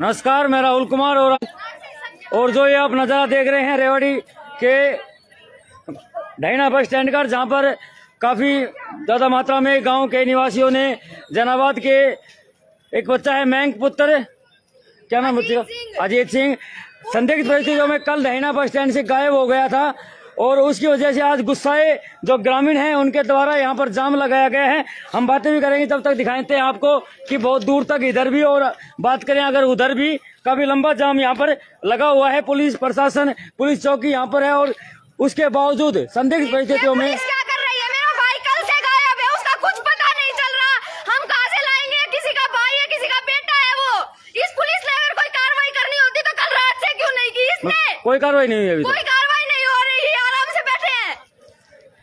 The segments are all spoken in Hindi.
नमस्कार मैं राहुल कुमार और और जो ये आप नज़ारा देख रहे हैं रेवाड़ी के ढाइना बस स्टैंड का जहाँ पर काफ़ी ज़्यादा मात्रा में गाँव के निवासियों ने जनाबाद के एक बच्चा है मैंग पुत्र। क्या नाम बच्चे अजीत सिंह। संदिग्ध परिस्थितियों में कल ढाइना बस स्टैंड से गायब हो गया था। और उसकी वजह से आज गुस्साए जो ग्रामीण हैं उनके द्वारा यहाँ पर जाम लगाया गया है। हम बातें भी करेंगे तब तक दिखाते हैं आपको कि बहुत दूर तक इधर भी और बात करें अगर उधर भी काफ़ी लंबा जाम यहाँ पर लगा हुआ है। पुलिस प्रशासन पुलिस चौकी यहाँ पर है और उसके बावजूद संदिग्ध परिस्थितियों में कोई कार्रवाई नहीं हुई अभी तक।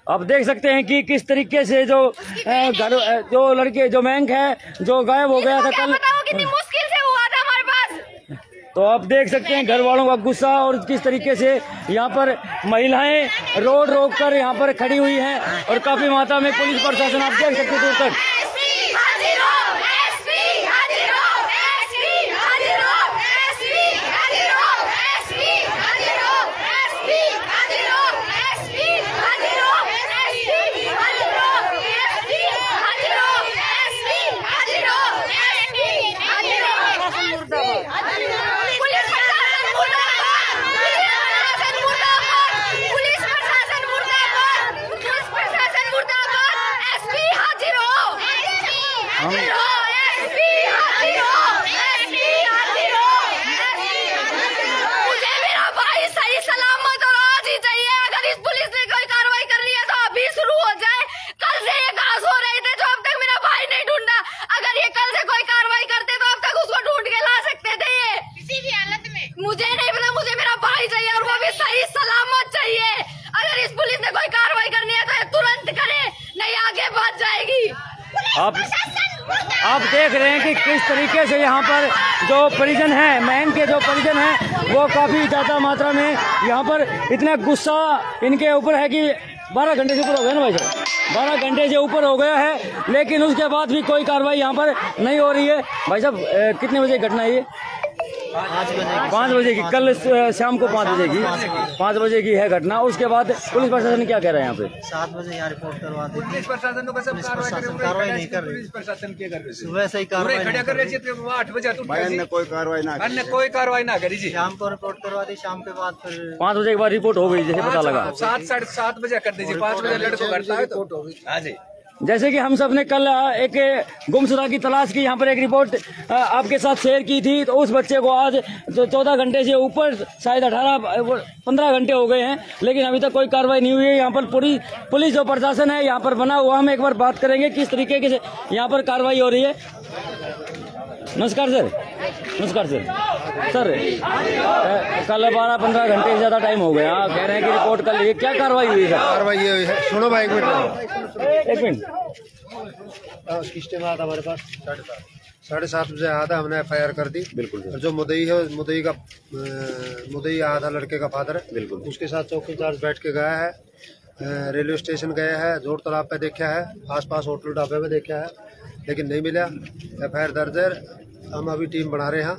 आप देख सकते हैं कि किस तरीके से जो घर जो लड़के जो बैंक है जो गायब हो गया था कल। मुश्किल से हुआ था हमारे पास? तो आप देख सकते हैं घर वालों का गुस्सा और किस तरीके से यहाँ पर महिलाएँ रोड रोक कर यहाँ पर खड़ी हुई हैं और काफ़ी मात्रा में पुलिस प्रशासन आप देख सकते हैं दूर तक आप आप देख रहे हैं कि किस तरीके से यहाँ पर जो परिजन है, मैन के जो परिजन हैं, वो काफ़ी ज़्यादा मात्रा में यहाँ पर इतना गुस्सा इनके ऊपर है कि बारह घंटे से ऊपर हो गया ना भाई साहब? बारह घंटे से ऊपर हो गया है, लेकिन उसके बाद भी कोई कार्रवाई यहाँ पर नहीं हो रही है। भाई साहब कितने बजे घटना है ये? पाँच बजे की कल शाम को पाँच बजे की पाँच बजे की। है घटना। उसके बाद पुलिस प्रशासन क्या कह रहा है यहाँ पे? सात बजे यहाँ रिपोर्ट करवा दी। पुलिस प्रशासन पुलिस कार्रवाई प्रशासन कार्रवाई नहीं कर रही। पुलिस प्रशासन के कर रही सुबह से ही कार्रवाई कर रही आठ बजे तो कोई कार्रवाई ना कोई कार्रवाई ना करी जी। शाम को रिपोर्ट करवा दी शाम के बाद फिर पाँच बजे के बाद रिपोर्ट हो गई जैसे पता लगा। सात साढ़े सात बजे कर दीजिए पाँच बजे लड़को करता है तो। हाँ जी। जैसे कि हम सबने कल एक गुमशुदा की तलाश की, यहाँ पर एक रिपोर्ट आपके साथ शेयर की थी तो उस बच्चे को आज चौदह घंटे से ऊपर, शायद अठारह पंद्रह घंटे हो गए हैं, लेकिन अभी तक कोई कार्रवाई नहीं हुई है। यहाँ पर पूरी पुलिस जो प्रशासन है, यहाँ पर बना हुआ, हम एक बार बात करेंगे किस तरीके की यहाँ पर कार्रवाई हो रही है। नमस्कार सर। नमस्कार सर। सर कल बारह पंद्रह घंटे से ज़्यादा टाइम हो गया। कह रहे हैं कि रिपोर्ट कल ये क्या कार्रवाई हुई सर? कार्रवाई ये हुई है। सुनो भाई एक मिनट एक मिनट। किस टाइम आया था हमारे पास? साढ़े सात बजे आया था हमने एफ़ आई आर कर दी। बिल्कुल जो मुदई है मुदई का मुदई आया था लड़के का फादर है बिल्कुल। उसके साथ चौकी इंचार्ज बैठ के गया है। रेलवे स्टेशन गया है ज़ोर तालाब पे देखा है आसपास होटल ढाबे में देखा है लेकिन नहीं मिला। एफ़ आई आर दर्ज है। हम अभी टीम बना रहे हैं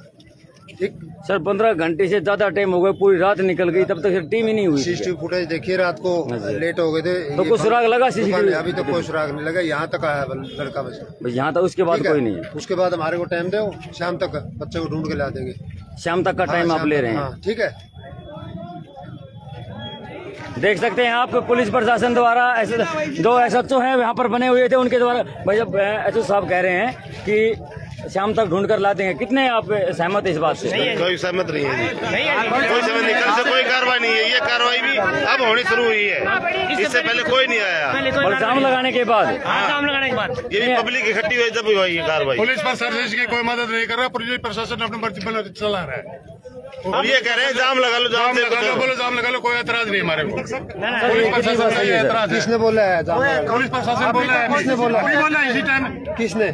ठीक सर पंद्रह घंटे से ज़्यादा टाइम हो गए पूरी रात निकल गई तब तक फिर टीम ही नहीं हुई सीसीटीवी फुटेज देखिए रात को। लेट हो गए थे। तो कुछ सुराग लगा CCTV? अभी तो कोई सुराग नहीं लगा यहाँ तक आया लड़का बस। यहाँ तक उसके बाद कोई नहीं है। उसके बाद हमारे को टाइम दो शाम तक बच्चे को ढूंढ के ला देंगे। शाम तक का टाइम हाँ, आप ले रहे हैं। हाँ, ठीक है। देख सकते हैं आप पुलिस प्रशासन द्वारा ऐसे जो एस एच ओ है यहाँ पर बने हुए थे उनके द्वारा भाई जब एच ओ साहब कह रहे हैं कि शाम तक ढूंढ कर ला देंगे कितने आप सहमत इस बात से? कोई सहमत नहीं है कोई सहमत नहीं कल से कोई कार्रवाई नहीं है। ये कार्रवाई भी अब होनी शुरू हुई है। इससे पहले कोई नहीं आया। और जाम लगाने के बाद? लगाने ये भी पब्लिक इकट्ठी हुई जब हुई ये कार्रवाई। पुलिस प्रशासन की कोई मदद नहीं कर रहा पुलिस प्रशासन अपने मर्ज़ी बना चला रहा है। और ये कह रहे हैं जाम लगा लो जाम लगा लो बोलो जाम लगा लो कोई एतराज़ नहीं हमारे को। पुलिस प्रशासन का सही ये है एतराज़ है। किसने बोला है जाम पुलिस प्रशासन बोला है। किसने बोला? कोई बोला है इसी टाइम किसने?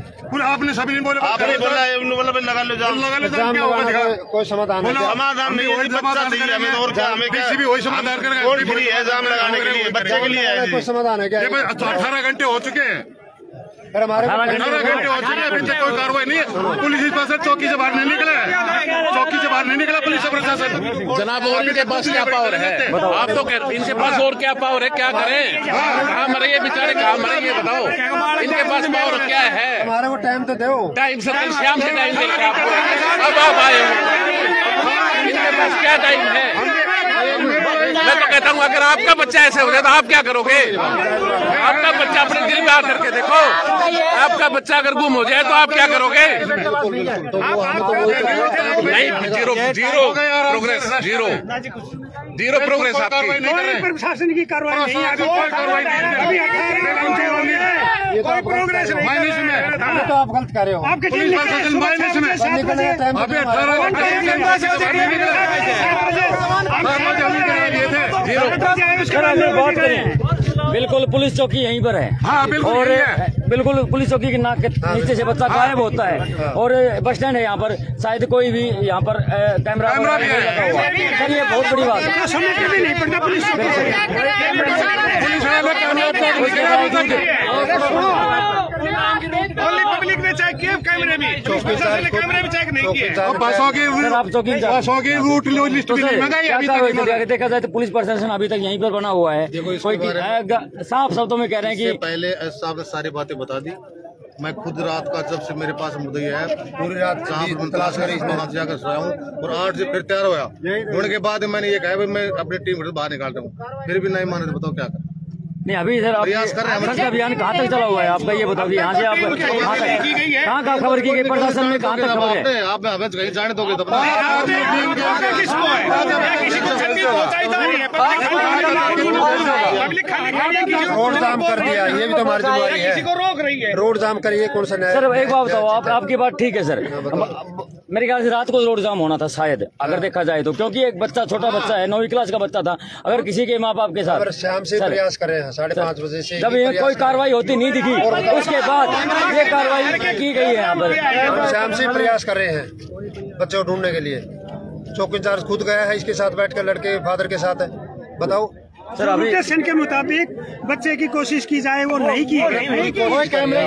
आपने सभी ने बोला। आपने बोला है उन्होंने बोला लगा लो जाम। लगा लो जाम क्या होगा दिखा कोई- कोई समाधान है समाधान नहीं वही बच्चा चाहिए हमें और क्या हमें किसी भी वही समाधान करेगा कौन फ्री है जाम लगाने के लिए बच्चे के लिए है कोई समाधान है क्या? अठारह घंटे हो चुके हैं। फिर हमारे अठारह घंटे हो चुके अभी तक कोई कार्रवाई नहीं है पुलिस इस पास से चौकी से बाहर नहीं निकला है। प्रशासन। जनाब और इनके पास क्या पावर है? आप तो कह इनके पास और क्या पावर है? क्या करें? कहाँ मरे बेचारे? कहाँ मरे बताओ। इनके पास पावर क्या है? हमारे को टाइम तो दो। टाइम से शाम से टाइम दे अब आप आए हो इनके पास क्या टाइम है मैं तो कहता हूँ अगर आपका बच्चा ऐसे हो जाए तो आप क्या करोगे आपका बच्चा अपने दिल में आकर करके देखो आपका बच्चा अगर गुम हो जाए तो आप क्या करोगे नहीं zero zero progress zero zero progress आपकी प्रशासन की कार्रवाई नहीं है अभी कोई कार्रवाई कोई प्रोग्रेस नहीं तो आप गलत कर रहे हो आपके बिल्कुल पुलिस चौकी यहीं पर है हाँ, बिल्कुल और है। बिल्कुल पुलिस चौकी के नाक के नीचे से बच्चा गायब होता है। और बस स्टैंड है यहाँ पर। शायद कोई भी यहाँ पर कैमरा है। है। सर ये बहुत बड़ी बात है। ओनली पब्लिक ने चेक किया कैमरे प्रशासन ने कैमरे भी चेक नहीं किए। चौकीदार बसों की बसों की रूट लिस्ट तो भी मंगाई अभी तक देखा जाए तो पुलिस प्रशासन अभी तक यहीं पर बना हुआ है। कोई साफ़ शब्दों में कह रहे हैं इससे कि पहले साहब ने सारी बातें बता दी। मैं खुद रात का जब से मेरे पास मुद्दई है पूरी रात साहब तलाश करी वहाँ से जाकर सोया हूँ और आठ से फिर तैयार होया। होने के बाद मैंने ये कहा भाई मैं अपनी टीम बाहर निकालता हूँ। फिर भी नहीं माने तो बताओ क्या करें? नहीं अभी सर आप प्रयास कर रहे हैं। सर्च अभियान कहाँ तक चला हुआ है आपका ये बताओ यहाँ से आप कहाँ कहाँ खबर की गई प्रशासन में कहाँ तक खबर है आप हमें कहीं जाने दोगे तो है है रोड जाम कर दिया ये भी तो हमारी जिम्मेवारी किसी है को रोक रही है रोड जाम करिए कौन सा सर एक बात बताओ आपकी बात ठीक है सर मेरे ख्याल से रात को रोड जाम होना था शायद अगर देखा जाए तो क्योंकि एक बच्चा छोटा बच्चा है नौवीं क्लास का बच्चा था अगर किसी के माँ बाप के साथ। शाम से प्रयास कर रहे हैं साढ़े पाँच बजे से जब ही ये कोई कार्रवाई होती नहीं दिखी उसके बाद ये कार्रवाई की गई है यहाँ पर। हैं। शाम से प्रयास कर रहे हैं बच्चों को ढूँढने के लिए। चौकी इंचार्ज खुद गया है इसके साथ बैठ लड़के फादर के साथ है। बताओ। सर अभी के मुताबिक बच्चे की कोशिश की जाए वो नहीं की कोई कैमरा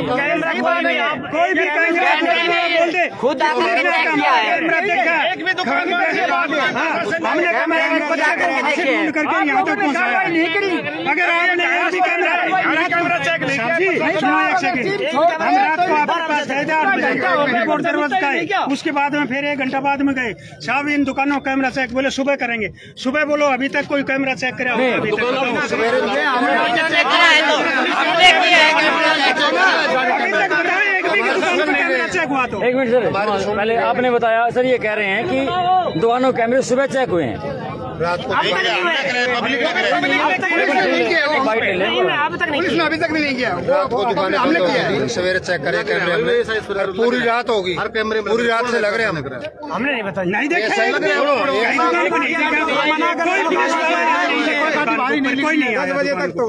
कोई भी कैमरा खुद कैमरा देखा एक भी दुकान हमने करके यहाँ तक पहुँचाया। अगर आपने एक भी कैमरा कैमरा चेक नहीं किया। सुनो एक सेकंड हम रात को आपके पास रिपोर्ट उसके बाद में फिर एक घंटा बाद में गए। साहब इन दुकानों कैमरा चेक बोले सुबह करेंगे। सुबह बोलो अभी तक कोई कैमरा चेक करे। एक मिनट सर, पहले आपने बताया, सर ये कह रहे हैं कि दोनों कैमरे सुबह चेक हुए हैं। रात को लें। अभी तक नहीं किया। रात को दुकानें बंद होगी सवेरे चेक करें कैमरे हमने पूरी रात होगी। हर कैमरे में पूरी रात से लग रहे हैं हम। हमने नहीं बताया। नहीं देखा है। कोई पुलिस नहीं देखा कोई नहीं आया। बजे तक तो।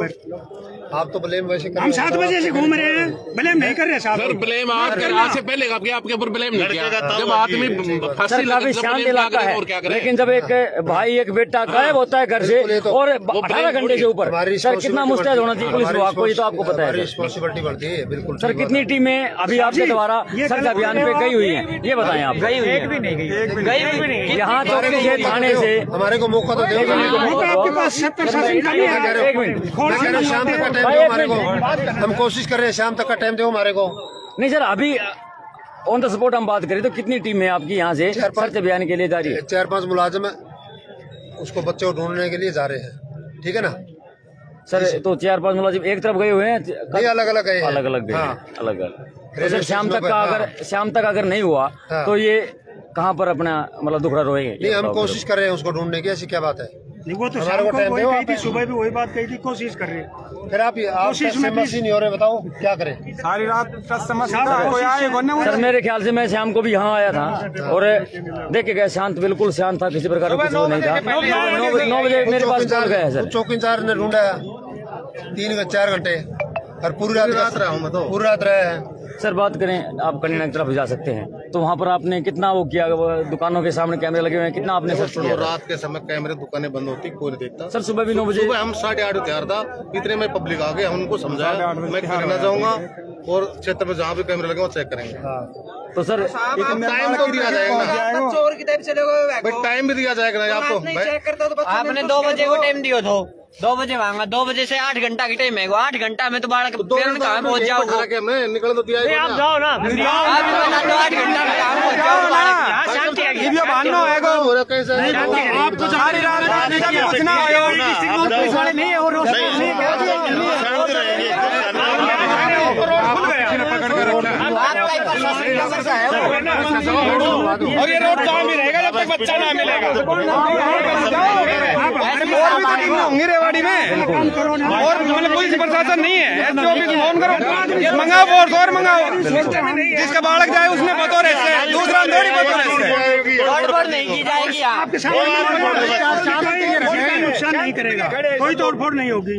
आप तो ब्लेम वैसे कर हम सात बजे से घूम रहे हैं। ब्लेम नहीं कर रहे साहब। सर ब्लेम आप करना। से पहले आपके आपके ऊपर ब्लेम नहीं किया। जब आदमी सर फंसी काफ़ी जब शांत इलाका है। लेकिन जब एक भाई एक बेटा गायब होता है घर से तो- और अठारह घंटे के ऊपर। सर कितना मुस्तैद होना चाहिए पुलिस विभाग को ये तो आपको पता है। रिस्पॉन्सिबिलिटी बढ़ती है बिल्कुल सर कितनी टीमें अभी आपके द्वारा सर्च अभियान पे गई हुई है? ये बताएँ आप। गई हुई एक भी नहीं गई भी नहीं यहाँ चौकी से थाने से हमारे को मौका तो दे आपके पास सब प्रशासन हूँ। को हम कोशिश कर रहे हैं शाम तक का। टाइम दो हमारे को? नहीं सर अभी ऑन द स्पॉट हम बात करें तो कितनी टीम है आपकी यहाँ से? चार पाँच- सर्च अभियान के लिए जारी है। चार पाँच मुलाजिम है। उसको बच्चे को ढूँढने के लिए जा रहे हैं। ठीक है ना? सर तो चार पाँच मुलाजिम एक तरफ़ गए हुए हैं? नहीं अलग अलग है। अलग अलग गए हाँ अलग अलग तो सर शाम तक का हाँ। अगर शाम तक अगर नहीं हुआ हाँ। तो ये कहाँ पर अपना मतलब दुखड़ा रोएँगे? हम कोशिश कर रहे हैं उसको ढूँढने की ऐसी क्या बात है? नहीं वो तो शाम को वही कही थी सुबह भी वही बात कही थी कोशिश कर रहे फिर आप आप कोशिश में ही नहीं हो रहे बताओ क्या करें? सारी रात समस्या सर मेरे ख्याल से मैं शाम को भी यहाँ आया था और देख गए शांत बिल्कुल शांत था किसी प्रकार का कुछ नहीं था। नौ बजे- मेरे पास कॉल गया सर। चौक इंचार्ज ने ढूंढा तीन चार घंटे। और पूरी रात रात रहा हूँ तो। पूरी रात रहे हैं। सर बात करें आप कन्या की तरफ़ जा सकते हैं। तो वहाँ पर आपने कितना वो किया? दुकानों के सामने कैमरे लगे हुए हैं। कितना आपने सर तो किया रात के समय कैमरे दुकानें बंद होती कोई नहीं देखता सर सुबह भी नौ बजे हम साढ़े आठ तैयार था इतने में पब्लिक आ गए हम उनको समझाया मैं करना चाहूँगा और क्षेत्र में जहाँ भी कैमरे लगे वो चेक करेंगे। तो सर टाइम तो दिया जाएगा। चोर की टाइप चले गए टाइम भी दिया जाएगा आपको करता तो आपने दो बजे को टाइम दियो थो दो बजे मांगा दो बजे से आठ घंटा की टाइम है आठ घंटा में तो कहाँ पहुँच जाओगे निकल तो दिया ही आप ना। जाओ ना आप तो बता दो आठ घंटा में कहाँ पहुँच जाओगे बालक शांति आ गई बांधना होएगा हो रहा कैसे आप तो सारी रात कुछ ना पुलिस वाले नहीं है और आपका ही प्रशासन का सबसे है वो। और ये रोड काम ही रहेगा जब तक बच्चा ना मिलेगा। होंगे रेवाड़ी में। और मतलब पुलिस प्रशासन नहीं है। एस ऑफ़िस फ़ोन करो। मंगाओ फोर्स और मंगाओ। जिसका बालक जाए उसने बतौर ऐसे दूसरा थोड़ी बतौर ऐसे गड़बड़ नहीं की जाएगी आप। नुकसान नहीं करेगा। कोई तोड़फोड़ नहीं होगी।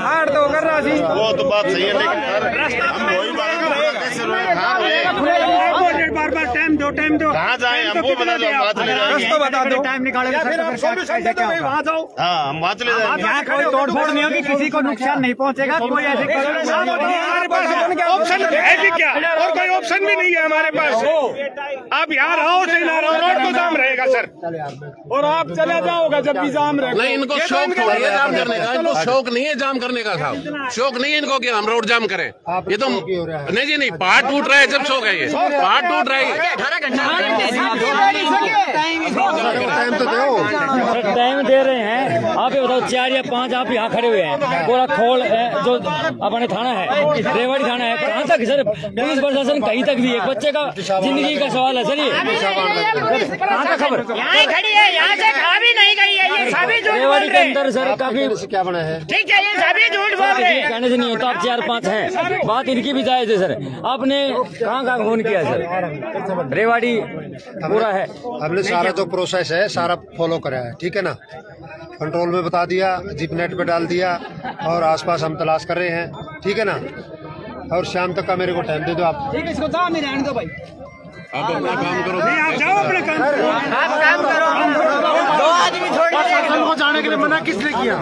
हार तो कर रहा वो तो बात सही है लेकिन 啊我来了我来 टाइम दो टाइम दो. कहाँ जाए हमको बता दो तो बता दो. टाइम निकाले वहाँ जाओ. हाँ हम वहाँ चले जाएँगे यहाँ कोई तोड़ फोड़ नहीं होगी किसी को नुकसान नहीं पहुँचेगा कोई ऐसे हमारे पास ऑप्शन है भी क्या? और कोई ऑप्शन भी नहीं है हमारे पास. आप यहाँ रहो चाहे ना रहो रोड तो जाम रहेगा सर. और आप चले जाओगे जब भी जाम रहेगा. नहीं इनको शौक थोड़ी है जाम करने का। इनको शौक नहीं है जाम करने का साहब। शौक नहीं है इनको कि हम रोड जाम करें। ये तो नहीं जी नहीं पहाड़ टूट रहा है जब शौक है ये। पहाड़ टूट रहा है अठारह घंटा टाइम ही तो दो। टाइम दे रहे हैं। ये बताओ चार या पाँच आप यहाँ खड़े हुए हैं। पूरा खोल है, जो अपने थाना है रेवाड़ी थाना है। कहाँ तक सर? पुलिस प्रशासन कहीं तक भी है? बच्चे का ज़िंदगी का सवाल है सर ये। कहाँ तक खबर? यहाँ खड़ी है यहाँ से खा भी नहीं गई है ये सभी झूठ रेवाड़ी के अंदर सर काफ़ी क्या बना है? ठीक है ये सभी झूठ बोल रहे हैं। कहने से नहीं होता आप चार पाँच हैं। बात इनकी भी जायज़ है सर। आपने कहाँ कहाँ फ़ोन किया सर? रेवाड़ी पूरा है। हमने सारा जो प्रोसेस है सारा फॉलो करा है ठीक है ना? कंट्रोल में बता दिया जीप नेट पे डाल दिया और आसपास हम तलाश कर रहे हैं। ठीक है ना? और शाम तक का मेरे को टाइम दे दो आप। ठीक है इसको दाम ही रहने दो भाई। आप अपना काम करो। नहीं आप जाओ अपने काम करो। आप काम करो। दो आदमी छोड़ प्रशासन को जाने के लिए मना किसने किया?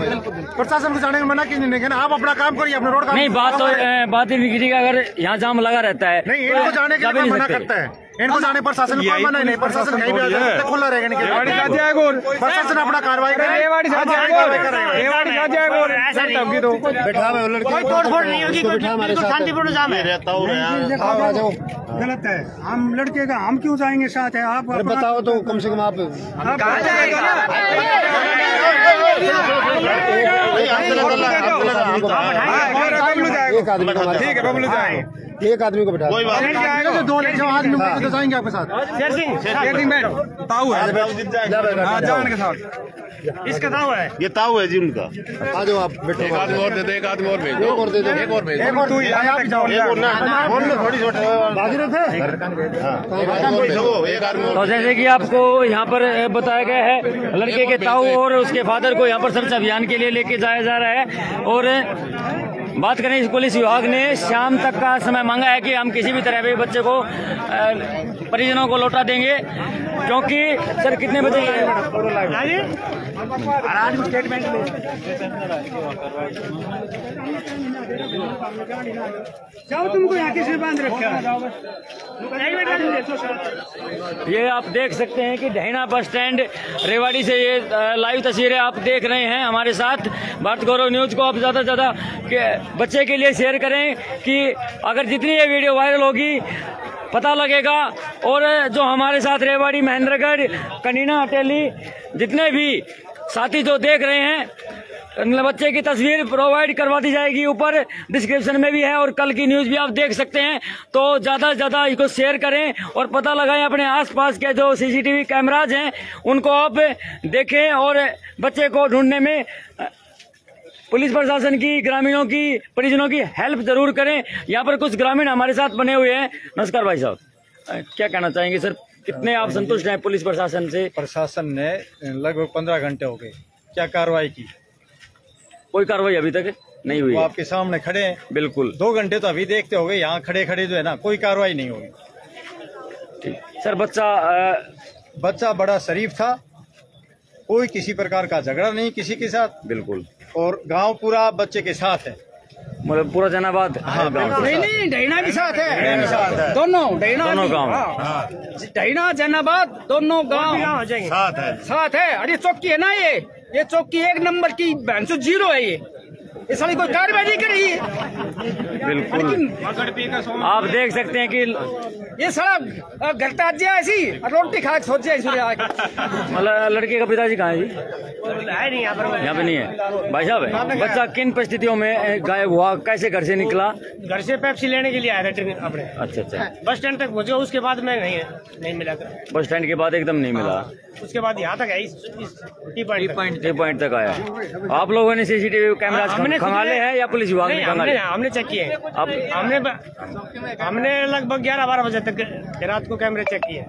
प्रशासन को जाने के लिए मना किसने नहीं किया? आप अपना काम करिए अपने रोड नहीं बात तो बात ही निकली का अगर यहाँ जाम लगा रहता है नहीं तो इनको जाने के लिए मना करता है। इनको जाने प्रशासन को मना नहीं प्रशासन कहीं भी आ जाए खुला रहेगा नहीं प्रशासन अपना कार्रवाई करे रेवाड़ी साथ जाएगा रेवाड़ी साथ जाएगा और ऐसा नहीं तो बैठा हुआ लड़के कोई तोड़ फोड़ नहीं होगी शांतिपूर्ण जाम है रहता हूँ गलत है हम लड़के का हम क्यों जाएँगे साथ है आप अरे बताओ तो कम से कम आप कहाँ जाएगा एक आदमी को ठीक है बबलू जाएगा। एक आदमी को बैठा कोई बात नहीं। जो दो आदमी को तो जाएँगे आपके साथ। शेर सिंह शेर सिंह बैठ। ताऊ है। हाँ जान के साथ। इसका ताऊ है। ये ताऊ है जी उनका आ जाओ आप बैठो। एक आदमी और दे दो एक आदमी और भेज दो। एक और दे दो। एक और भेज दो। तू यहाँ तक जाओ। फ़ोन में थोड़ी छोटे। भागीरथ है? एक आदमी तो जैसे कि आपको यहाँ पर बताया गया है लड़के के ताऊ और उसके फादर को यहाँ पर सर्च अभियान के लिए लेके जाया जा रहा है। और बात करें इस पुलिस विभाग ने, शाम तक का समय मांगा है कि हम किसी भी तरह के बच्चे को परिजनों को लौटा देंगे। क्योंकि, सर, कितने बजे स्टेटमेंट तुमको यहाँ किसने बाँध रखा ये आप देख सकते हैं कि ढहना बस स्टैंड रेवाड़ी से ये लाइव तस्वीरें आप देख रहे हैं हमारे साथ। भारत गौरव न्यूज़ को आप ज़्यादा से ज़्यादा बच्चे के लिए शेयर करें कि अगर जितनी ये वीडियो वायरल होगी, पता लगेगा। और जो हमारे साथ रेवाड़ी महेंद्रगढ़, कनीना हटेली जितने भी साथी जो देख रहे हैं मतलब बच्चे की तस्वीर प्रोवाइड करवा दी जाएगी। ऊपर डिस्क्रिप्शन में भी है और कल की न्यूज़ भी आप देख सकते हैं। तो ज़्यादा से ज़्यादा इसको शेयर करें और पता लगाएँ अपने आसपास के जो सीसीटीवी कैमराज हैं, उनको आप देखें और बच्चे को ढूँढने में, पुलिस प्रशासन की, ग्रामीणों की, परिजनों की हेल्प ज़रूर करें। यहाँ पर कुछ ग्रामीण हमारे साथ बने हुए हैं। नमस्कार भाई साहब। क्या कहना चाहेंगे सर? कितने आप संतुष्ट हैं पुलिस प्रशासन से? प्रशासन ने लगभग पंद्रह घंटे हो गए। क्या कार्रवाई की? कोई कार्रवाई अभी तक नहीं हुई वो आपके सामने खड़े हैं। बिल्कुल। दो घंटे तो अभी देखते हो गए यहाँ खड़े खड़े जो है ना कोई कार्रवाई नहीं होगी। ठीक। सर बच्चा अ, बच्चा बड़ा शरीफ था कोई किसी प्रकार का झगड़ा नहीं किसी के साथ। बिल्कुल। और गाँव पूरा बच्चे के साथ है। मतलब पूरा जनाबाद? हाँ, नहीं नहीं डैना के साथ है। है। दोनों डैना दोनों भी, गाँव। हाँ। डैना जनाबाद दोनों गाँव। साथ है। साथ है। अरे चौकी है ना ये? ये चौकी एक नंबर की भैंसो ज़ीरो है ये। ये सारी कोई कार्रवाई नहीं कर रही है बिल्कुल आप देख सकते हैं कि ये सारा घर तो आज ऐसी? रोटी खा के सोच जाए मतलब लड़के का पिताजी कहाँ है जी? यहाँ पे नहीं है। भाई साहब बच्चा किन परिस्थितियों में गायब हुआ? कैसे घर से निकला? घर से पेप्सी लेने के लिए आया था ट्रेन अपने। अच्छा अच्छा। बस स्टैंड तक पहुँचे उसके बाद में नहीं नहीं मिला बस स्टैंड के बाद एकदम नहीं मिला। उसके बाद यहाँ तक है टी पॉइंट टी पॉइंट तक। आया। आप लोगों ने सीसीटीवी कैमरा हमने खंगाले हैं या पुलिस विभाग ने हमने हमने चेक किए आप हमने हमने लगभग ग्यारह बारह बजे तक रात को कैमरे चेक किए।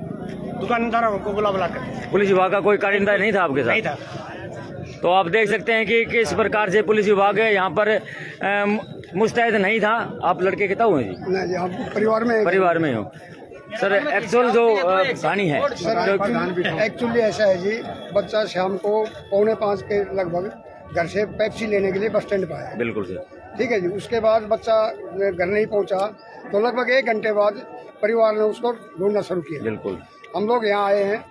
दुकानदारों को बुला बुला कर। पुलिस विभाग का कोई कारिंदा नहीं था आपके नहीं साथ था। तो आप देख सकते हैं कि किस प्रकार से पुलिस विभाग है यहाँ पर मुस्तैद नहीं था? आप लड़के कितना हुए जी? परिवार में परिवार में हो। सर एक्चुअल जो कहानी है एक्चुअली ऐसा है जी बच्चा शाम को पौने पाँच के लगभग घर से पेप्सी लेने के लिए बस स्टैंड पर आया। बिल्कुल सर। ठीक है जी उसके बाद बच्चा घर नहीं पहुँचा तो लगभग एक घंटे बाद परिवार ने उसको ढूंढना शुरू किया। बिल्कुल। हम लोग यहाँ आए हैं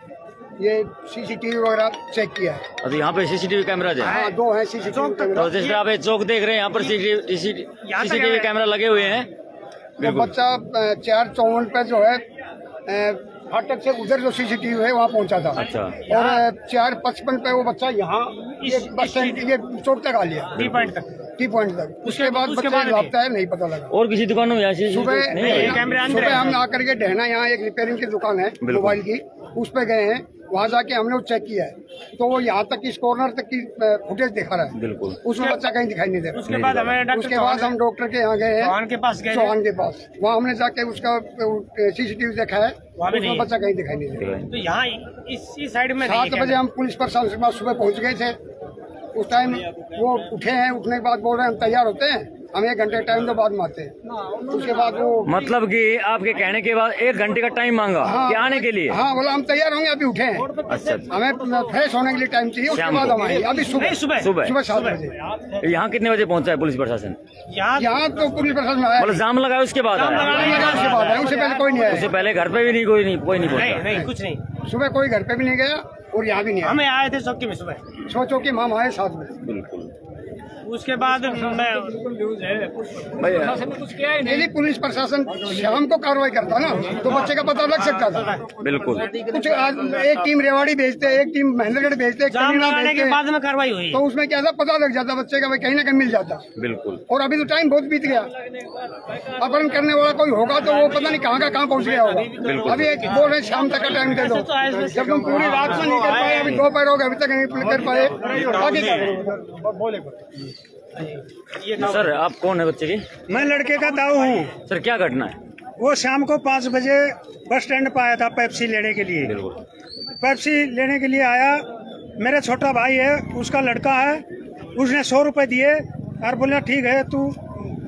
ये सीसीटीवी वगैरह चेक किया है। अच्छा यहाँ पे सीसीटीवी कैमरा है। हाँ दो है सीसीटीवी तो कैमरा जिस तरह आप चौक देख रहे हैं यहाँ पर सीसीटीवी कैमरा लगे हुए हैं। तो बच्चा चार चौवन पे जो है फाटक से उधर जो सीसीटीवी है वहाँ पहुँचा था। अच्छा। और चार पचपन पे वो बच्चा यहाँ बस स्टैंड ये चौक तक आ लिया। टी पॉइंट तक। टी पॉइंट तक। उसके बाद बच्चा लापता है नहीं पता लगा। और किसी दुकान में सुबह नहीं? कैमरे अंदर सुबह हम आकर के डहना यहाँ एक रिपेयरिंग की दुकान है मोबाइल की उस पे गए हैं। वहाँ जाके हमने वो चेक किया है। तो वो यहाँ तक इस कॉर्नर तक की फुटेज दिखा रहा है। बिल्कुल। उसमें बच्चा कहीं दिखाई नहीं दे रहा। उसके बाद हमें उसके बाद हम डॉक्टर के यहाँ गए हैं। के पास गए चौहान के पास। वहाँ हमने जाके उसका सीसीटीवी देखा है। उसमें बच्चा कहीं दिखाई नहीं दे रहा तो यहाँ इस इस साइड में सात बजे हम पुलिस प्रशासन के पास सुबह पहुँच गए थे। उस टाइम वो उठे हैं उठने के बाद बोल रहे हैं हम तैयार होते हैं। हम एक घंटे टाइम तो बाद में आते हैं उसके बाद वो मतलब कि आपके कहने के बाद एक घंटे का टाइम मांगा कि आने के लिए? हाँ बोला हम तैयार होंगे अभी उठे हैं। अच्छा हमें फ्रेश होने के लिए टाइम चाहिए उसके बाद। हम आएँगे। अभी सुबह सुबह। सुबह। सुबह सात बजे। यहाँ कितने बजे पहुँचा है पुलिस प्रशासन? यहाँ यहाँ तो पुलिस प्रशासन आया। मतलब जाम लगाया उसके बाद लगा उसके बाद उससे पहले कोई नहीं उससे पहले घर पे भी नहीं कोई नहीं कोई नहीं नहीं कुछ नहीं। सुबह कोई घर पे भी नहीं गया और यहाँ भी नहीं हमें आए थे चौकी में सुबह। छो चौकी हम आए सात बजे। बिल्कुल। उसके बाद मैं भैया। यदि पुलिस प्रशासन शाम को कार्रवाई करता ना तो बच्चे का पता लग सकता था। बिल्कुल। कुछ एक टीम रेवाड़ी भेजते एक टीम महेंद्रगढ़ भेजते भेजते बाद में कार्रवाई हुई। तो उसमें क्या था पता लग जाता बच्चे का कहीं ना कहीं मिल जाता। बिल्कुल। और अभी तो टाइम बहुत बीत गया। अपहरण करने वाला कोई होगा तो वो पता नहीं कहाँ का कहाँ पहुँच गया होगा। अभी एक बोल रहे शाम तक का टाइम दे दो। जब हम पूरी रात में नहीं कर पाए अभी दोपहर हो गया अभी तक नहीं कर पाए। आगे सर आप कौन है बच्चे की? मैं लड़के का दाऊ हूँ। सर क्या घटना है? वो शाम को पाँच बजे बस स्टैंड पर आया था पेप्सी लेने के लिए। पेप्सी लेने के लिए आया। मेरा छोटा भाई है उसका लड़का है। उसने सौ रुपए दिए और बोला ठीक है तू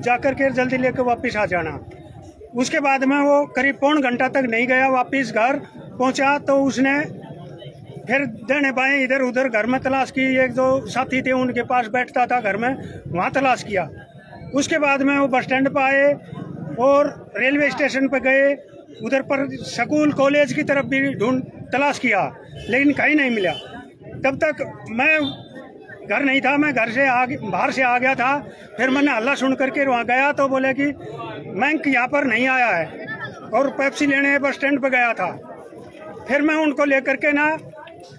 जाकर के जल्दी लेकर वापस आ जाना। उसके बाद में वो करीब पौन घंटा तक नहीं गया, वापस घर पहुँचा तो उसने फिर देने बाएँ इधर उधर घर में तलाश की। एक दो साथी थे, उनके पास बैठता था घर में, वहाँ तलाश किया। उसके बाद में वो बस स्टैंड पर आए और रेलवे स्टेशन पर गए। उधर पर स्कूल, कॉलेज की तरफ़ भी ढूंढ, तलाश किया, लेकिन कहीं नहीं मिला। तब तक मैं घर नहीं था, मैं घर से आ बाहर से आ गया था। फिर मैंने हल्ला सुन करके वहाँ गया तो बोले कि बैंक यहाँ पर नहीं आया है और पेप्सी लेने बस स्टैंड पर गया था। फिर मैं उनको लेकर के ना,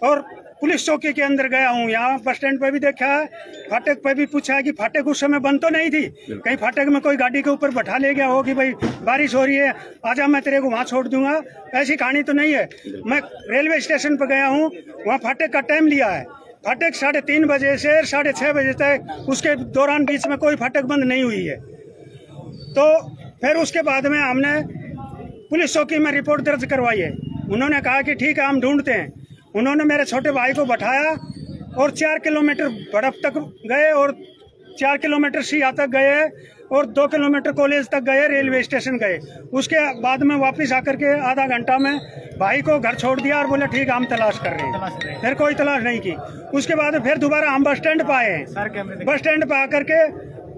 और पुलिस चौकी के अंदर गया हूँ। यहाँ बस स्टैंड पे भी देखा है, फाटक पे भी पूछा है कि फाटक उस समय बंद तो नहीं थी? कहीं फाटक में कोई गाड़ी के ऊपर बैठा ले गया हो कि भाई, बारिश हो रही है, आजा मैं तेरे को वहाँ छोड़ दूँगा। ऐसी कहानी तो नहीं है। मैं रेलवे स्टेशन पर गया हूँ, वहाँ फाटक का टाइम लिया है। फाटक साढ़े तीन बजे से साढ़े छः बजे तक उसके दौरान बीच में कोई फाटक बंद नहीं हुई है। तो फिर उसके बाद में हमने पुलिस चौकी में रिपोर्ट दर्ज करवाई है। उन्होंने कहा कि ठीक है, हम ढूंढते हैं। उन्होंने मेरे छोटे भाई को बैठाया और चार किलोमीटर बर्फ़ तक गए और चार किलोमीटर सिया तक गए। और दो किलोमीटर कॉलेज तक गए रेलवे स्टेशन गए। उसके बाद में वापस आकर के आधा घंटा में भाई को घर छोड़ दिया और बोले ठीक हम तलाश कर रहे हैं। फिर कोई तलाश नहीं की। उसके बाद फिर दोबारा हम बस स्टैंड पर आए हैं। बस स्टैंड पर आकर के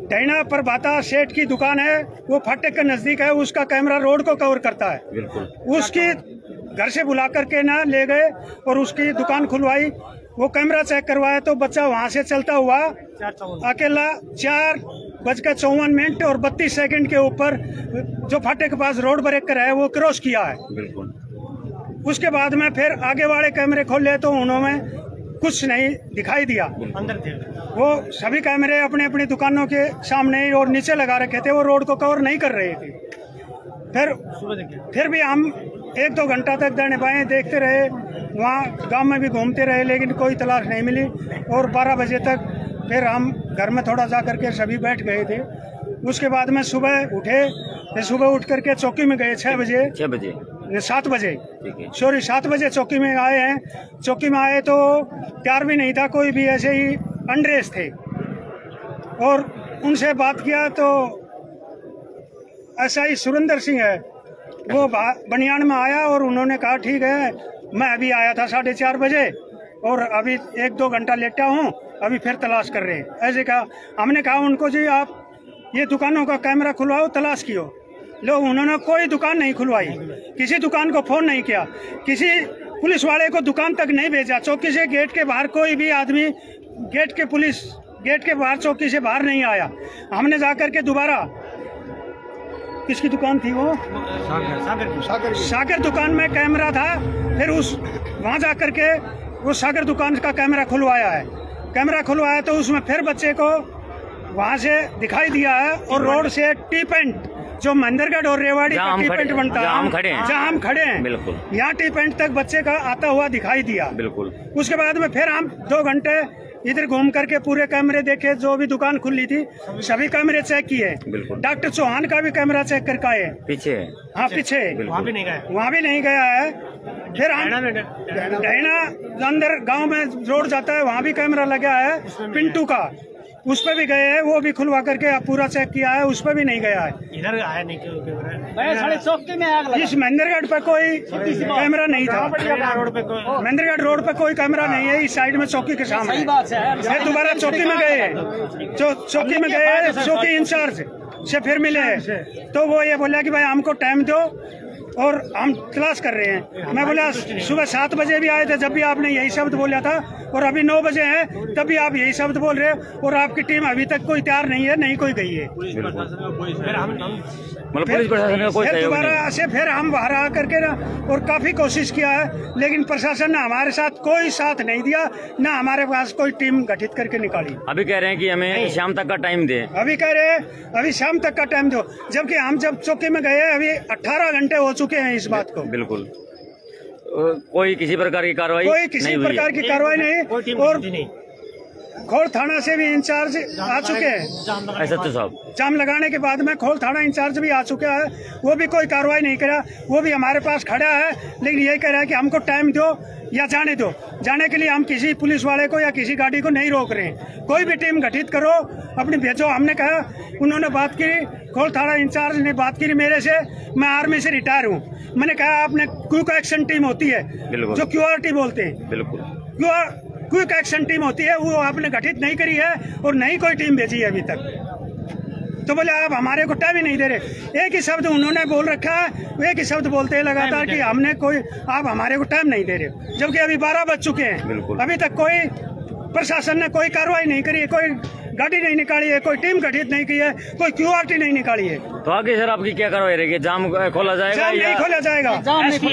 डैना पर बाता सेठ की दुकान है वो फाटक के नज़दीक है उसका कैमरा रोड को कवर करता है। उसकी घर से बुला करके ना ले गए और उसकी दुकान खुलवाई। वो कैमरा चेक करवाया तो बच्चा वहाँ से चलता हुआ अकेला चार बज के चौवन मिनट और बत्तीस सेकंड के ऊपर जो फाटे के पास रोड ब्रेकर है वो क्रॉस किया है। बिल्कुल। उसके बाद में फिर आगे वाले कैमरे खोले तो उन्होंने कुछ नहीं दिखाई दिया। अंदर थे। वो सभी कैमरे अपने अपनी दुकानों के सामने ही और नीचे लगा रखे थे वो रोड को कवर नहीं कर रहे थे। फिर फिर भी हम एक दो घंटा तक दाने बाएँ देखते रहे वहाँ गाँव में भी घूमते रहे लेकिन कोई तलाश नहीं मिली। और 12 बजे तक फिर हम घर में थोड़ा जा करके सभी बैठ गए थे। उसके बाद में सुबह उठे फिर सुबह उठ करके चौकी में गए छः बजे। छह बजे। सात बजे। सॉरी सात बजे चौकी में आए हैं। चौकी में आए तो प्यार भी नहीं था कोई भी ऐसे ही अंडरेस थे। और उनसे बात किया तो ऐसा ही सुरेंद्र सिंह है वो बनियान में आया और उन्होंने कहा ठीक है मैं अभी आया था साढ़े चार बजे और अभी एक दो घंटा लेटा हूँ। अभी फिर तलाश कर रहे हैं। ऐसे कहा हमने कहा उनको जी आप ये दुकानों का कैमरा खुलवाओ तलाश कियो। लोग उन्होंने कोई दुकान नहीं खुलवाई। किसी दुकान को फ़ोन नहीं किया। किसी पुलिस वाले को दुकान तक नहीं भेजा। चौकी से गेट के बाहर कोई भी आदमी गेट के पुलिस गेट के बाहर चौकी से बाहर नहीं आया। हमने जाकर के दोबारा किसकी दुकान थी वो? सागर सागर दुकान में कैमरा था फिर उस वहाँ जा करके उस सागर दुकान का कैमरा खुलवाया है। कैमरा खुलवाया तो उसमें फिर बच्चे को वहाँ से दिखाई दिया है और रोड से टी पेंट जो महेंद्रगढ़ और रेवाड़ी का टी पेंट बनता है हम खड़े हैं। जहाँ हम खड़े हैं बिल्कुल। यहाँ टी पेंट तक बच्चे का आता हुआ दिखाई दिया बिल्कुल उसके बाद में फिर हम दो घंटे इधर घूम करके पूरे कैमरे देखे जो भी दुकान खुली थी सभी कैमरे चेक किए। बिल्कुल। डॉक्टर चौहान का भी कैमरा चेक करके आए। पीछे। हाँ पीछे। वहाँ भी नहीं गया वहाँ भी नहीं गया है। फिर अंदर गाँव में रोड जाता है वहाँ भी कैमरा लगा है पिंटू का। उस पर भी गए हैं वो भी खुलवा करके पूरा चेक किया है उस पर भी नहीं गया है। इधर आया नहीं क्यों में आग इस महेंद्रगढ़ पे कोई कैमरा नहीं था। रोड पे महेंद्रगढ़ रोड पे कोई कैमरा नहीं है इस साइड में चौकी के सामने। सही बात है। दोबारा चौकी में गए। चौकी में गए चौकी इंचार्ज से फिर मिले हैं। तो वो ये बोला कि भाई हमको टाइम दो और हम तलाश कर रहे हैं। मैं बोला सुबह सात बजे भी आए थे जब भी आपने यही शब्द बोला था और अभी नौ बजे हैं तभी आप यही शब्द बोल रहे हैं और आपकी टीम अभी तक कोई तैयार नहीं है नहीं कोई गई है। मतलब पुलिस प्रशासन का कोई फिर दोबारा से फिर हम बाहर आ करके ना और काफ़ी कोशिश किया है लेकिन प्रशासन ने हमारे साथ कोई साथ नहीं दिया ना हमारे पास कोई टीम गठित करके निकाली। अभी कह रहे हैं कि हमें शाम तक का टाइम दे। अभी कह रहे हैं अभी शाम तक का टाइम दो जबकि हम जब चौकी में गए अभी 18 घंटे हो चुके हैं इस बात को। बिल्कुल। कोई किसी प्रकार की कार्रवाई कोई किसी नहीं हुई। प्रकार की कार्रवाई नहीं और खोल थाना से भी इंचार्ज आ चुके हैं। ऐसा तो साहब। जाम लगाने के बाद में खोल थाना इंचार्ज भी आ चुका है। वो भी कोई कार्रवाई नहीं करा। वो भी हमारे पास खड़ा है लेकिन यही कह रहा है कि हमको टाइम दो या जाने दो। जाने के लिए हम किसी पुलिस वाले को या किसी गाड़ी को नहीं रोक रहे हैं। कोई भी टीम गठित करो अपनी भेजो। हमने कहा उन्होंने बात की खोल थाना इंचार्ज ने बात की मेरे से मैं आर्मी से रिटायर हूँ। मैंने कहा आपने क्विक एक्शन टीम होती है। जो क्यूआरटी बोलते हैं। बिल्कुल। क्विक एक्शन टीम होती है वो आपने गठित नहीं करी है और नहीं कोई टीम भेजी है अभी तक। तो बोले आप हमारे को टाइम ही नहीं दे रहे। एक ही शब्द उन्होंने बोल रखा है एक ही शब्द बोलते हैं लगातार कि हमने कोई आप हमारे को टाइम नहीं दे रहे जबकि अभी बारह बज चुके हैं। अभी तक कोई प्रशासन ने कोई कार्रवाई नहीं करी है कोई गाड़ी नहीं निकाली है कोई टीम गठित नहीं की है कोई क्यूआरटी नहीं निकाली है। तो आगे सर आपकी क्या कार्रवाई रहेगी? जाम खोला जाएगा जाम नहीं खोला जाएगा।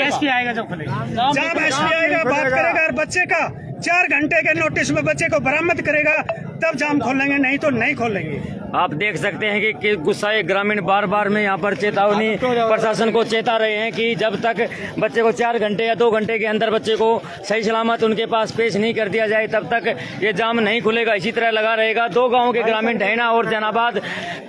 एसपी आएगा जब खुलेगा। जब एसपी आएगा बात करेगा बच्चे का। चार घंटे के नोटिस में बच्चे को बरामद करेगा तब जाम खोलेंगे नहीं तो नहीं खोलेंगे। आप देख सकते हैं कि, कि गुस्साए ग्रामीण बार बार में यहाँ पर चेतावनी प्रशासन को चेता रहे हैं कि जब तक बच्चे को चार घंटे या दो घंटे के अंदर बच्चे को सही सलामत उनके पास पेश नहीं कर दिया जाए तब तक ये जाम नहीं खुलेगा। इसी तरह लगा रहेगा दो गाँवों के ग्रामीण ढहना और जनाबाद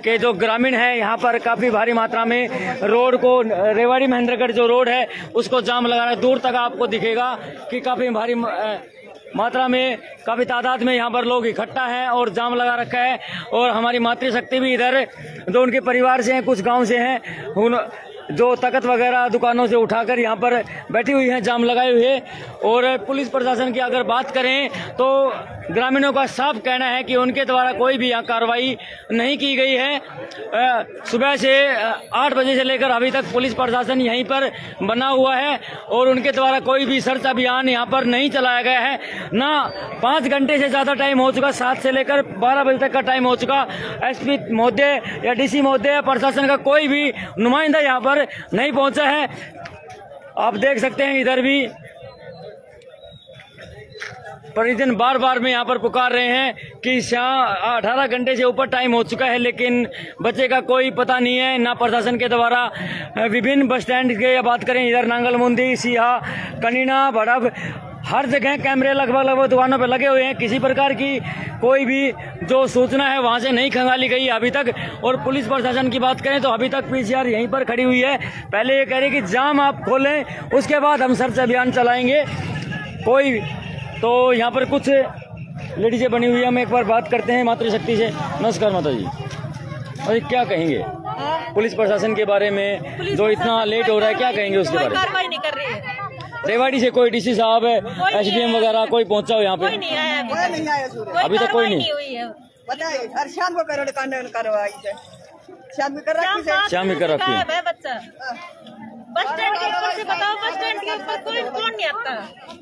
के जो ग्रामीण है यहाँ पर काफ़ी भारी मात्रा में रोड को रेवाड़ी महेंद्रगढ़ जो रोड है उसको जाम लगा रहा है दूर तक आपको दिखेगा कि काफ़ी भारी मात्रा में काफ़ी तादाद में यहाँ पर लोग इकट्ठा हैं और जाम लगा रखा है और हमारी मातृशक्ति भी इधर, जो उनके परिवार से हैं, कुछ गाँव से हैं, उन जो तकत वगैरह दुकानों से उठाकर यहाँ पर बैठी हुई हैं, जाम लगाए हुए और पुलिस प्रशासन की अगर बात करें तो ग्रामीणों का साफ़ कहना है कि उनके द्वारा कोई भी यहाँ कार्रवाई नहीं की गई है। सुबह से आठ बजे से लेकर अभी तक पुलिस प्रशासन यहीं पर बना हुआ है और उनके द्वारा कोई भी सर्च अभियान यहाँ पर नहीं चलाया गया है। ना पाँच घंटे से ज़्यादा टाइम हो चुका, सात से लेकर बारह बजे तक का टाइम हो चुका। एसपी महोदय या डीसी महोदय, प्रशासन का कोई भी नुमाइंदा यहाँ पर नहीं पहुँचा है। आप देख सकते हैं इधर भी। परिजन बार बार में यहाँ पर पुकार रहे हैं कि शाम, अठारह घंटे से ऊपर टाइम हो चुका है, लेकिन बच्चे का कोई पता नहीं है, ना प्रशासन के द्वारा। विभिन्न बस स्टैंड के बात करें, इधर नांगल मुंदी सिया कनीना, भड़ब हर जगह कैमरे लगभग लगभग दुकानों पर लगे हुए हैं। किसी प्रकार की कोई भी जो सूचना है वहाँ से नहीं खंगाली गई अभी तक। और पुलिस प्रशासन की बात करें तो अभी तक पीसीआर यहीं पर खड़ी हुई है। पहले ये कह रही कि जाम आप खोलें उसके बाद हम सर्च अभियान चलाएँगे। कोई तो यहाँ पर कुछ लेडीजें बनी हुई है हम एक बार बात करते हैं मातृशक्ति से। नमस्कार माता जी अरे क्या कहेंगे? पुलिस प्रशासन के बारे में जो इतना लेट हो रहा है क्या कहेंगे उसके बारे में? है रेवाड़ी से कोई डीसी साहब है एस एसडीएम वगैरह कोई पहुँचा हो यहाँ कोई पे नहीं आया अभी कोई तक। नहीं आया अभी तक कोई नहीं। हुई है। बताइए हर शाम को कांड से शाम में कर रखी से शाम में कर रखी है। बच्चा। बस स्टैंड के ऊपर से बताओ बस स्टैंड के ऊपर कोई कौन नहीं आता।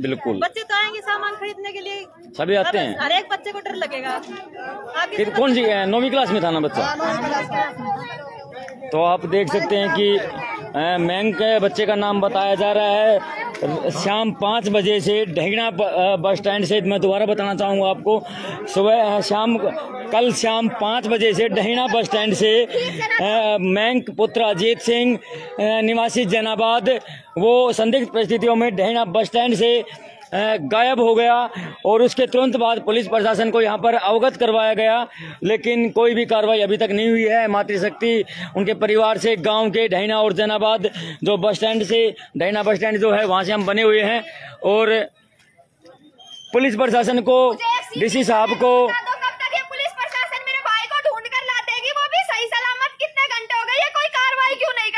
बिल्कुल। बच्चे तो आएँगे सामान खरीदने के लिए। सभी आते हैं। हर एक बच्चे को डर लगेगा। फिर कौन सी नौवीं क्लास में था ना बच्चा? तो आप देख सकते हैं कि मैंग के बच्चे का नाम बताया जा रहा है। शाम पाँच बजे से ढेगना बस स्टैंड से मैं दोबारा बताना चाहूँगा आपको। सुबह शाम, कल शाम पाँच बजे से डहीना बस स्टैंड से मैंक पुत्र अजीत सिंह निवासी जैनाबाद, वो संदिग्ध परिस्थितियों में डहीना बस स्टैंड से गायब हो गया और उसके तुरंत बाद पुलिस प्रशासन को यहाँ पर अवगत करवाया गया। लेकिन कोई भी कार्रवाई अभी तक नहीं हुई है। मातृशक्ति, उनके परिवार से, गाँव के, ढैना और जैनाबाद, जो बस स्टैंड से, ढैना बस स्टैंड जो है, वहाँ से हम बने हुए हैं। और पुलिस प्रशासन को, डीसी साहब को तो कब तक ये पुलिस प्रशासन मेरे भाई को ढूंढ कर ला देगी वो भी सही सलामत कितने घंटे हो गए ये कोई कार्रवाई क्यों नहीं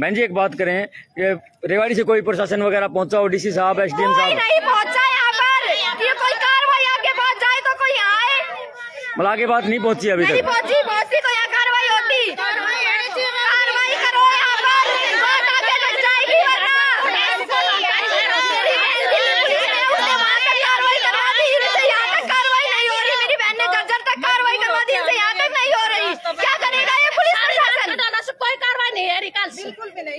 बहन जी एक बात करें ये रेवाड़ी से कोई प्रशासन वगैरह पहुँचा हो डीसी साहब एस डी एम साहब? नहीं पहुँचा यहाँ पर। ये कोई कार्रवाई आपके पास जाए तो कोई आए। मतलब आगे बात नहीं पहुँची अभी तक पहुँची पहुँची तो यहाँ कार्रवाई होती कार्रवाई करो यहाँ पर बात आगे तक जाएगी वरना मेरी बहन दिल्ली पुलिस में है, उसने वहाँ तक कार्रवाई करवा दी इनसे यहाँ तक कार्रवाई नहीं हो रही मेरी बहन ने जर्जर तक कार्रवाई करवा दी इनसे यहाँ तक नहीं हो रही क्या करेगा ये पुलिस प्रशासन कोई कार्रवाई नहीं है रिकाल से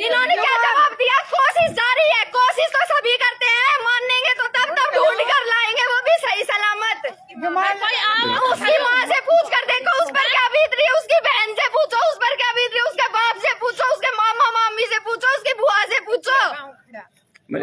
इन्होंने क्या जवाब दिया कोशिश जारी है कोशिश तो सभी करते हैं मानेंगे तो तब तब ढूंढ कर लाएँगे वो भी सही सलामत उसकी माँ से पूछ कर देखो उस पर क्या बीत रही है उसकी बहन से पूछो उस पर क्या बीत रही है उसके बाप से पूछो उसके मामा मामी से पूछो उसकी बुआ से पूछो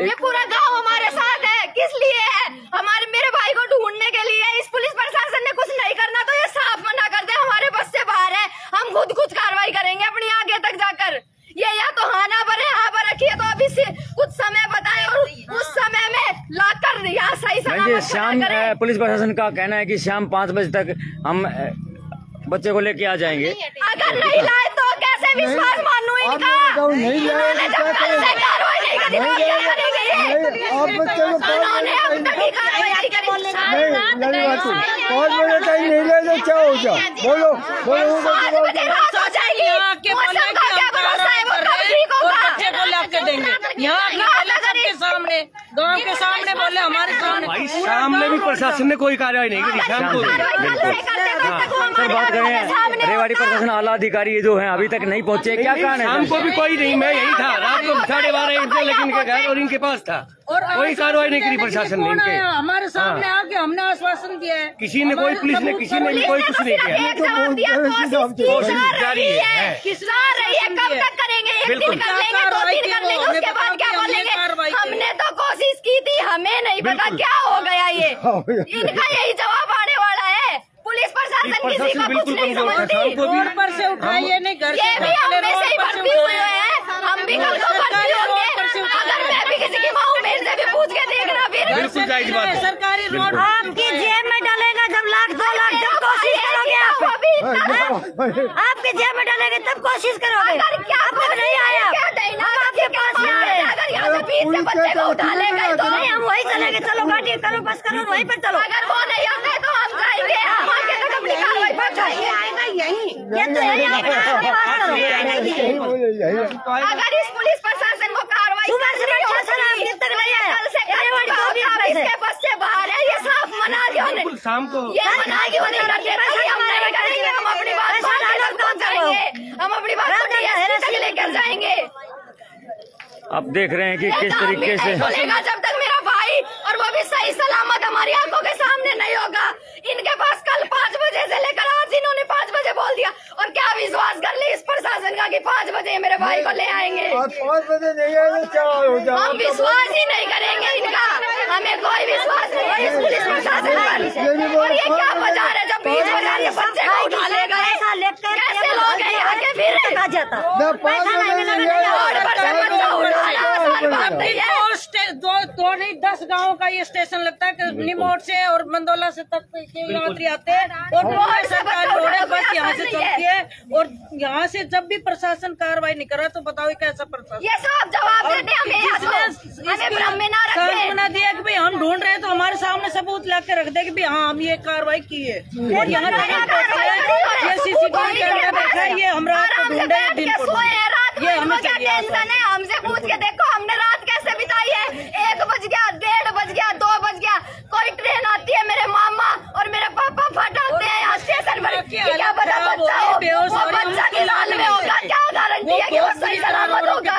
ये पूरा गाँव हमारे साथ है किस लिए है हमारे मेरे भाई को ढूँढने के लिए इस पुलिस प्रशासन ने कुछ नहीं करना तो ये साफ़ मना कर दे हमारे बस से बाहर है हम खुद कुछ कार्रवाई करेंगे अपनी आगे तक जाकर ये या तो हाना पर है यहाँ पर रखिए तो अभी से कुछ समय बताए और उस समय में लाकर यहाँ सही बहन जी सलामत शाम पुलिस प्रशासन का कहना है कि शाम पाँच बजे तक हम बच्चे को लेके आ जाएँगे। अगर नहीं लाए तो कैसे विश्वास मानू इनका? नहीं करी? तो ही नहीं करी लड़ी बात पाँच बजे तक नहीं ले तो क्या हो जा बोलो बोलो हो है? यहाँ के सामने गाँव के सामने बोले हमारे सामने। भाई शाम भी प्रशासन ने कोई कार्रवाई नहीं करी शाम को। सर बात करें। रेवाड़ी प्रशासन आला अधिकारी जो है अभी तक नहीं पहुँचे क्या कारण है? शाम सर? को भी कोई नहीं मैं यही था रात को साढ़े बारह एक लेकिन इनके घर और इनके पास था। और कोई कार्रवाई नहीं करी प्रशासन ने इनके। हमारे सामने आके हमने आश्वासन दिया है। किसी ने कोई पुलिस ने किसी ने भी कोई कुछ नहीं किया। एक हमने तो कोशिश की थी हमें नहीं पता क्या हो गया ये। इनका यही जवाब आने वाला है। पुलिस प्रशासन किसी का कुछ नहीं समझती। रोड पर से उठाइए नहीं घर ये से भी हम में से ही भर्ती हुए हैं। हम भी कल को भर्ती होंगे। पर से उठाए अगर मैं भी किसी की माँ हूँ मेरे से भी पूछ के देखना फिर। है। सरकारी रोड आपकी जेब आपके जेब में डालेंगे तब कोशिश करोगे अब तक नहीं आया हम आपके पास ही आ रहे अगर यहाँ से पीठ से बच्चे को उठा ले गए तो नहीं हम वही चलेंगे चलो गाड़ी करो बस करो वहीं पर चलो अगर वो नहीं आते तो हम जाएँगे यही तो यही अगर इस पुलिस प्रशासन को कार्रवाई सुबह से करनी प्रशासन होती, तक नहीं आया। इसके बस से बाहर है ये साफ़ मना शाम को। ये मना के वो नहीं करते हम नहीं करेंगे हम अपनी बात। जाएँगे। हम अपनी बात को लेकर जाएँगे। आप देख रहे हैं कि किस तरीके से जब तक मेरा भाई और वो भी सही सलामत हमारी आँखों के सामने नहीं होगा। इनके पास कल पाँच बजे से लेकर आज इन्होंने पाँच बजे बोल दिया। और क्या विश्वास कर ली इस प्रशासन का कि पाँच बजे मेरे भाई को ले आएँगे? पाँच बजे नहीं आए तो क्या हो हम विश्वास ही नहीं करेंगे इनका। हमें कोई विश्वास नहीं है इस पुलिस प्रशासन पर। और ये क्या बाज़ार है जब के बच्चे को उठा ले गए? लेकर कैसे लोग? हैं। यहाँ के फिर जाता बच्चा दो दो दो नहीं दस गाँव का ये स्टेशन लगता है कि निमोट से और मंदोला से तक के यात्री आते हैं और पूरे सरकारी रोड है बस यहाँ से चलती है। और यहाँ से जब भी प्रशासन कार्रवाई नहीं कर रहा तो बताओ कैसा प्रशासन ये सब जवाब देते हमें हमें बना दिया कि भाई हम ढूंढ रहे हैं तो हमारे सामने सबूत ला के रख दे कि भाई हाँ हम ये कार्रवाई की है। और यहाँ हम ये सीसीटीवी कैमरा देखा है ये हम रात को ढूंढे हैं, ये हमें चाहिए हमसे पूछ के देखो हमने रात कैसे बिताई है? एक बज गया डेढ़ बज गया दो बज गया। कोई ट्रेन आती है मेरे मामा और मेरे पापा फटाते हैं यहाँ स्टेशन पर क्या हो बच्चा हो वो बच्चा की लाल में होगा क्या गारंटी है कि वो सही सलामत होगा?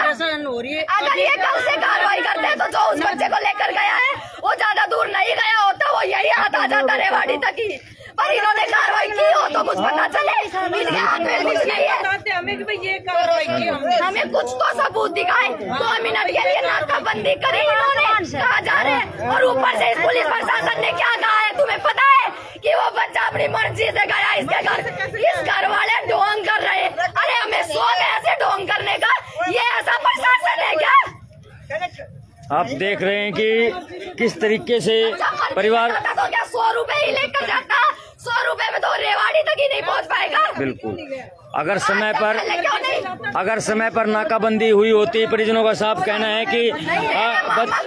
अगर ये कल से कार्रवाई करते हैं तो जो उस बच्चे को लेकर गया है वो ज़्यादा दूर नहीं गया होता वो यही हाथ आ जाता रेवाड़ी तक ही। पर इन्होंने कार्रवाई की हो तो कुछ पता चले इनके हाथ में कुछ नहीं है हमें ये कार्रवाई की हमें कुछ तो सबूत दिखाए दो मिनट के लिए नाकाबंदी करी इन्होंने कहा जा रहे और ऊपर से पुलिस प्रशासन ने क्या कहा है तुम्हें पता है कि वो बच्चा अपनी मर्ज़ी से गया इसके घर इस घर वाले ढोंग कर रहे अरे हमें शौक है ऐसे ढोंग करने का ये ऐसा प्रशासन है क्या आप देख रहे हैं कि किस तरीके से परिवार जाता तो सौ रूपए ही लेकर जाता? सौ रुपए में तो रेवाड़ी तक ही नहीं पहुँच पाएगा। बिल्कुल। अगर समय पर अगर समय पर नाकाबंदी हुई होती परिजनों का साफ़ कहना है कि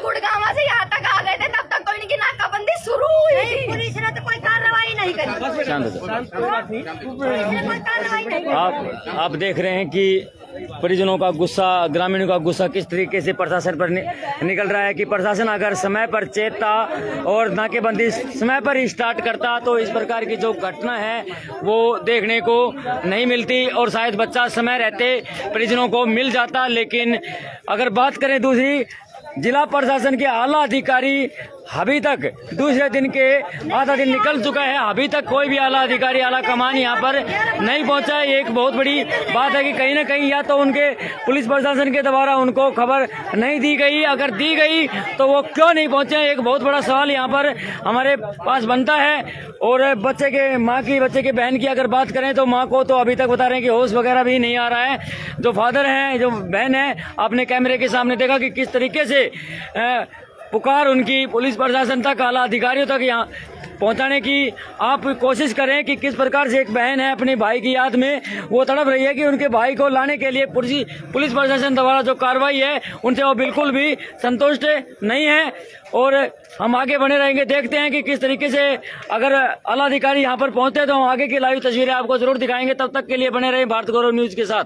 गुड़गांव से यहाँ तक आ गए थे तब तक कोई इनकी नाकाबंदी शुरू हुई पुलिस ने तो कोई कार्रवाई नहीं करी। शांत हो जाओ। कोई कार्रवाई नहीं करी। आप आप देख रहे हैं कि परिजनों का गुस्सा ग्रामीणों का गुस्सा किस तरीके से प्रशासन पर नि, निकल रहा है कि प्रशासन अगर समय पर चेतता और नाकेबंदी समय पर ही स्टार्ट करता तो इस प्रकार की जो घटना है वो देखने को नहीं मिलती और शायद बच्चा समय रहते परिजनों को मिल जाता। लेकिन अगर बात करें दूसरी जिला प्रशासन के आला अधिकारी अभी तक दूसरे दिन के आधा दिन निकल चुका है। अभी तक कोई भी आला अधिकारी आला कमान यहाँ पर नहीं पहुँचा है। एक बहुत बड़ी बात है कि कहीं ना कहीं या तो उनके पुलिस प्रशासन के द्वारा उनको खबर नहीं दी गई। अगर दी गई तो वो क्यों नहीं पहुँचे? एक बहुत बड़ा सवाल यहाँ पर हमारे पास बनता है। और बच्चे के माँ की बच्चे के बहन की अगर बात करें तो माँ को तो अभी तक बता रहे हैं कि होश वगैरह भी नहीं आ रहा है। जो फादर है जो बहन है आपने कैमरे के सामने देखा कि किस तरीके से अ, पुकार उनकी पुलिस प्रशासन तक, आला अधिकारियों तक यहाँ पहुँचाने की आप कोशिश करें कि किस प्रकार से एक बहन है अपने भाई की याद में। वो तड़प रही है कि उनके भाई को लाने के लिए पुलिस प्रशासन द्वारा जो कार्रवाई है, उनसे वो बिल्कुल भी संतुष्ट नहीं है। और हम आगे बने रहेंगे, देखते हैं कि किस तरीके से अगर आला अधिकारी यहाँ पर पहुँचते हैं तो हम आगे की लाइव तस्वीरें आपको ज़रूर दिखाएँगे। तब तक के लिए बने रहे भारत गौरव न्यूज़ के साथ।